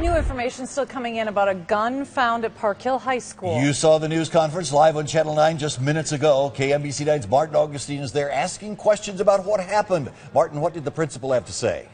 New information still coming in about a gun found at Park Hill High School. You saw the news conference live on Channel 9 just minutes ago. KMBC 9's Martin Augustine is there asking questions about what happened. Martin, what did the principal have to say?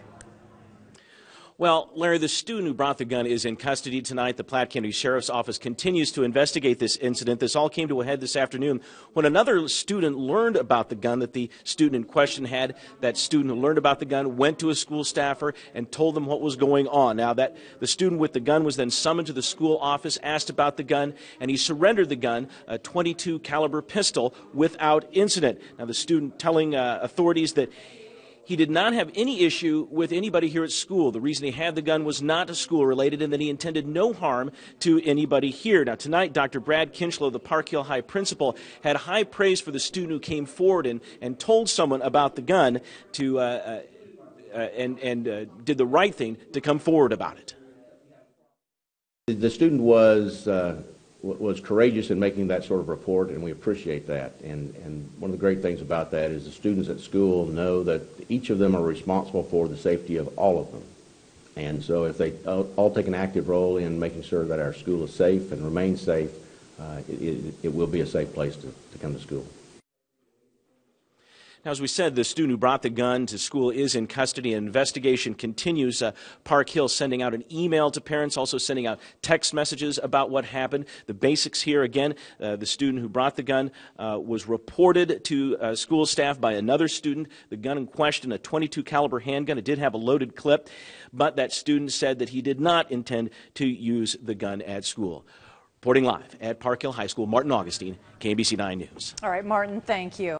Well, Larry, the student who brought the gun is in custody tonight. The Platte County Sheriff's Office continues to investigate this incident. This all came to a head this afternoon when another student learned about the gun that the student in question had. That student who learned about the gun went to a school staffer and told them what was going on. Now, that the student with the gun was then summoned to the school office, asked about the gun, and he surrendered the gun, a 22 caliber pistol, without incident. Now, the student telling uh, authorities that he did not have any issue with anybody here at school. The reason he had the gun was not school related and that he intended no harm to anybody here. Now, tonight, Dr. Brad Kinchlow, the Park Hill High principal, had high praise for the student who came forward and, and told someone about the gun to, uh, uh, uh, and, and uh, did the right thing to come forward about it. The student was uh, was courageous in making that sort of report, and we appreciate that. And, and one of the great things about that is the students at school know that each of them are responsible for the safety of all of them. And so if they all take an active role in making sure that our school is safe and remains safe, uh, it, it, will be a safe place to, to come to school. Now, as we said, the student who brought the gun to school is in custody. An investigation continues. Uh, Park Hill sending out an email to parents, also sending out text messages about what happened. The basics here again: uh, the student who brought the gun uh, was reported to uh, school staff by another student. The gun in question, a 22 caliber handgun, it did have a loaded clip, but that student said that he did not intend to use the gun at school. Reporting live at Park Hill High School, Martin Augustine, KMBC 9 News. All right, Martin, thank you.